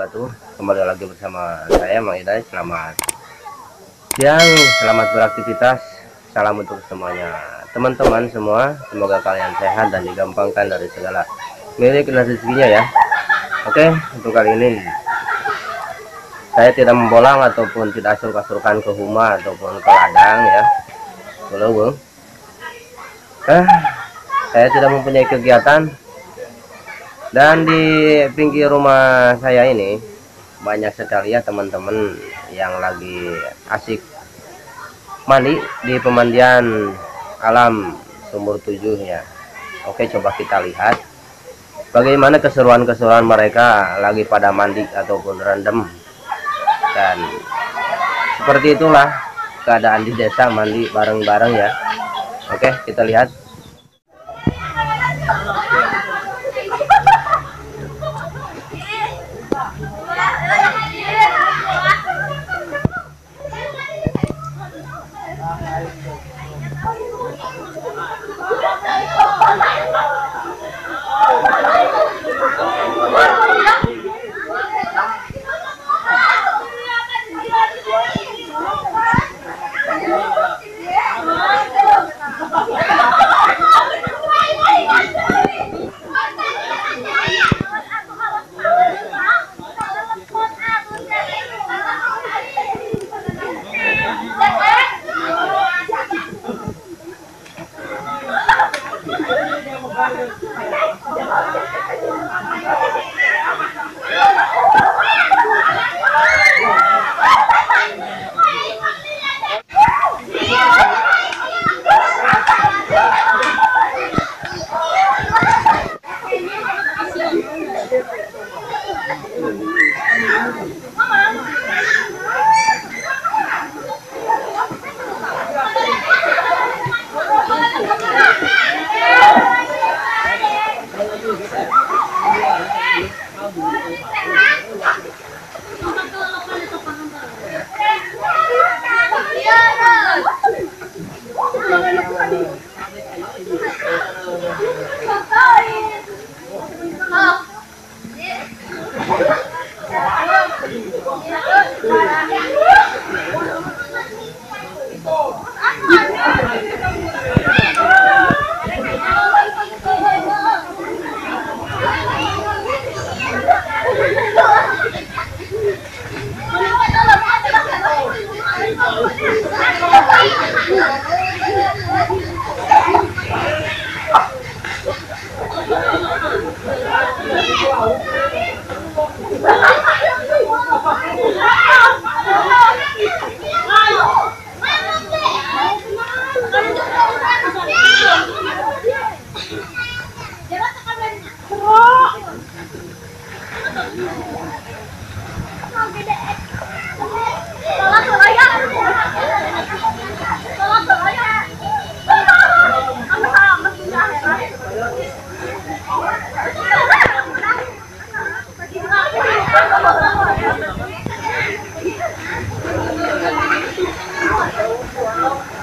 wabarakatuh. Kembali lagi bersama saya Mang Idai Selamat siang, selamat beraktivitas. Salam untuk semuanya. Teman-teman semua Semoga kalian sehat dan digampangkan dari segala milik dan rezekinya ya. Oke, untuk kali ini Saya tidak membolang ataupun tidak asul-asulkan ke rumah ataupun ke ladang ya. Belum, eh, Saya tidak mempunyai kegiatan dan di pinggir rumah saya ini banyak sekali ya teman-teman yang lagi asik mandi di pemandian alam sumur tujuh ya. Oke coba kita lihat bagaimana keseruan-keseruan mereka lagi pada mandi ataupun rendem. Dan seperti itulah keadaan di desa mandi bareng-bareng ya. Oke kita lihat Hmm? 어?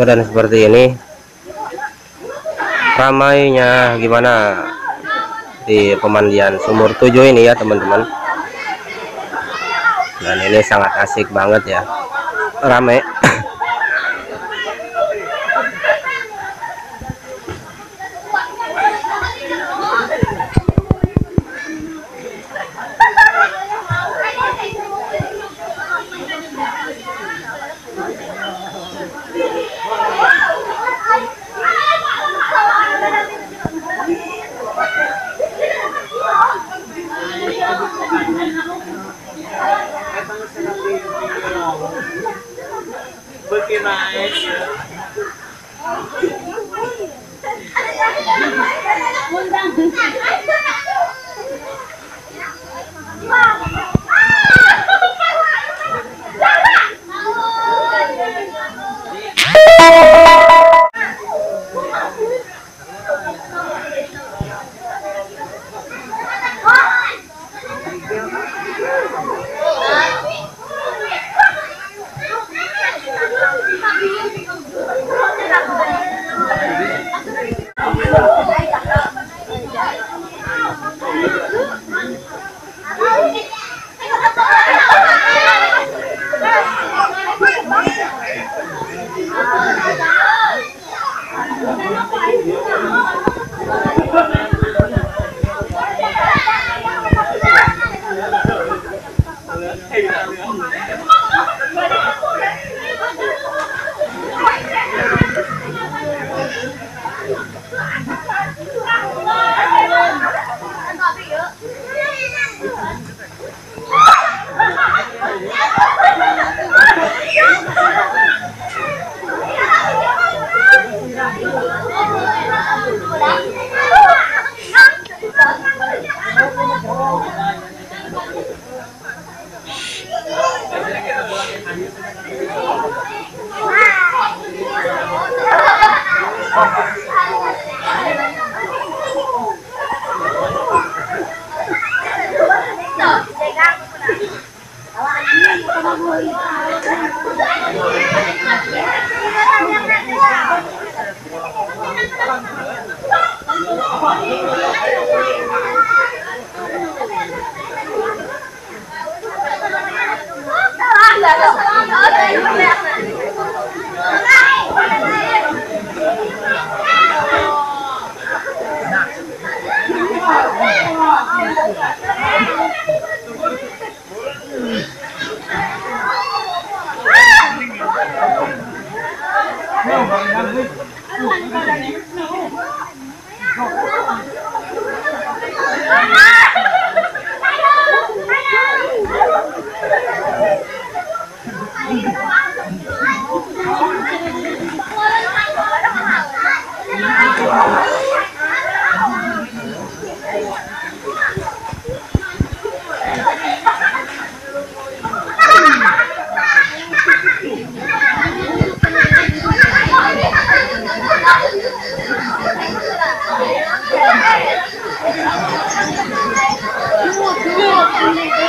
keadaan seperti ini ramainya gimana di pemandian sumur 7 ini ya teman-teman. Dan ini sangat asik banget ya ramai. very much. Yeah. 不要